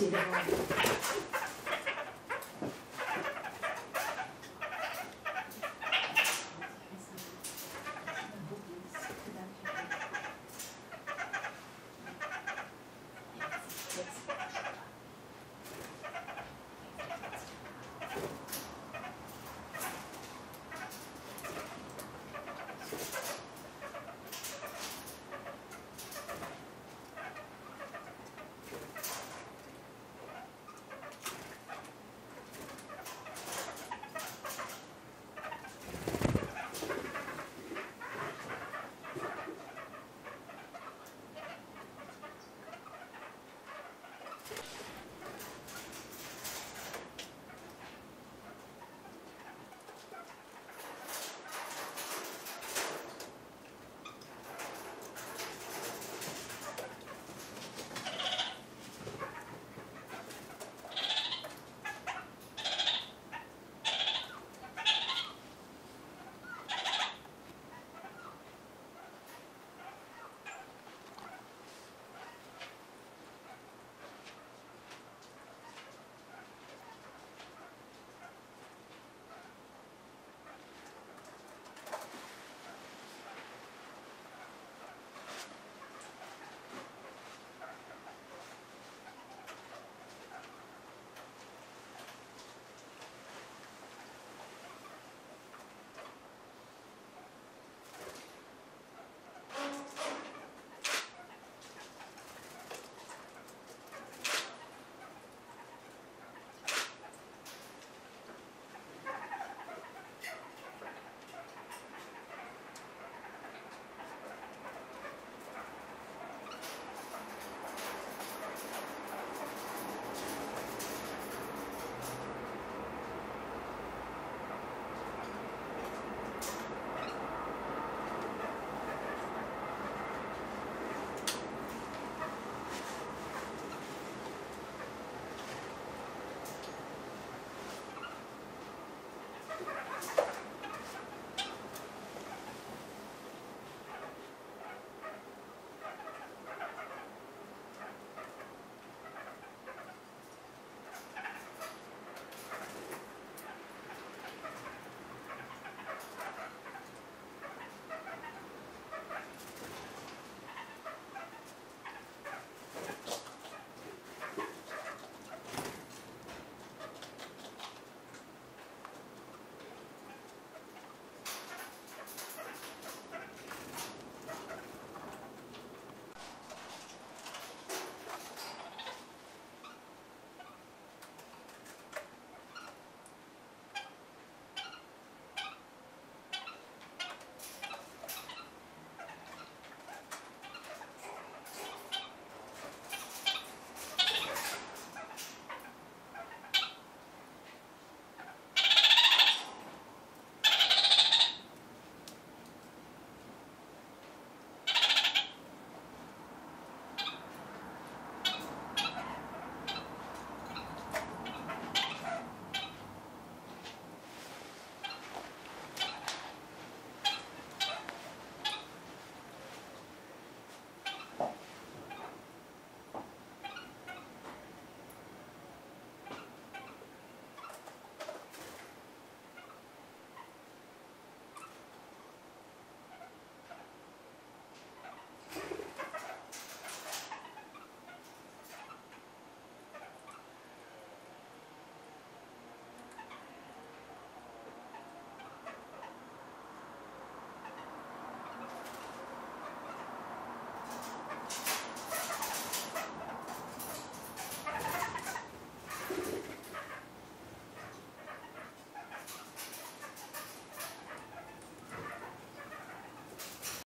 see the.